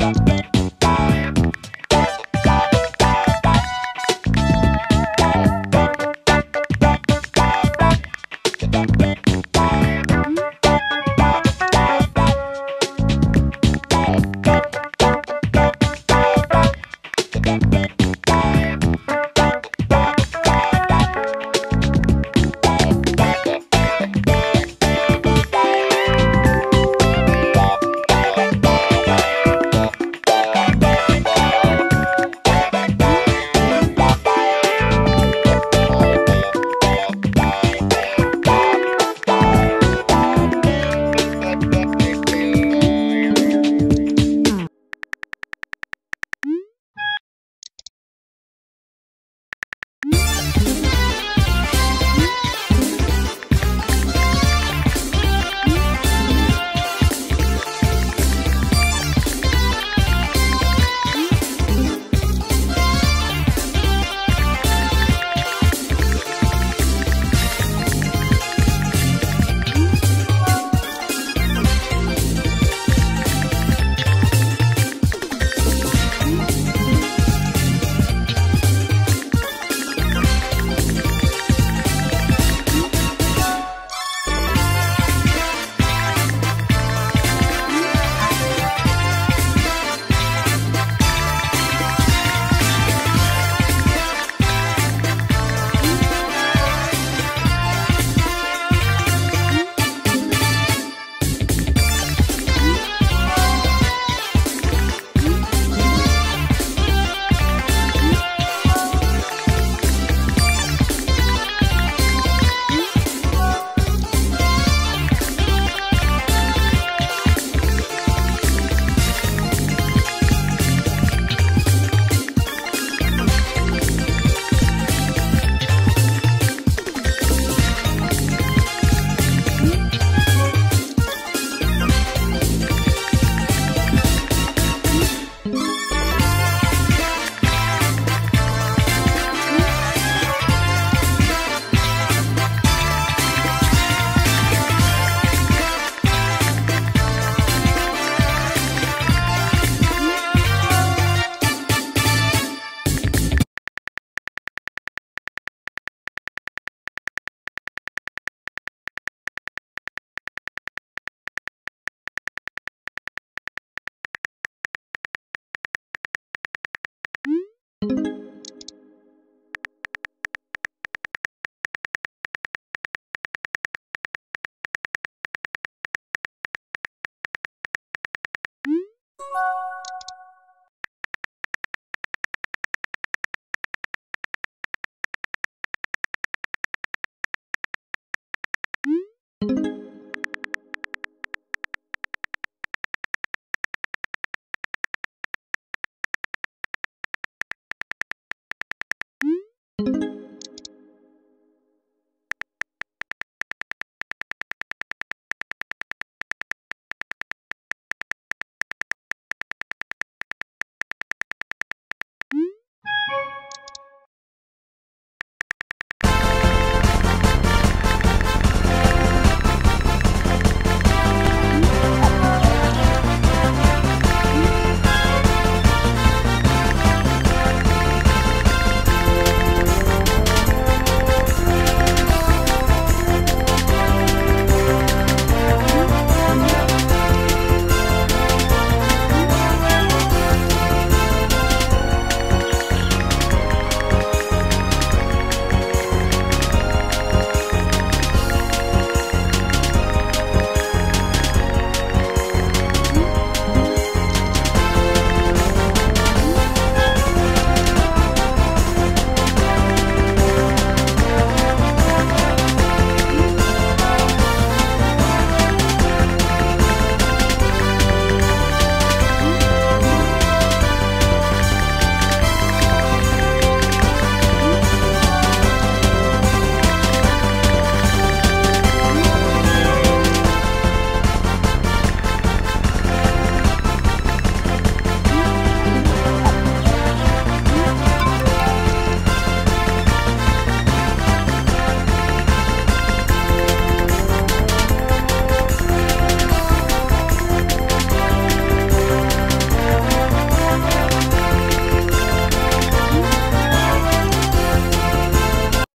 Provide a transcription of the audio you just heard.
Bye.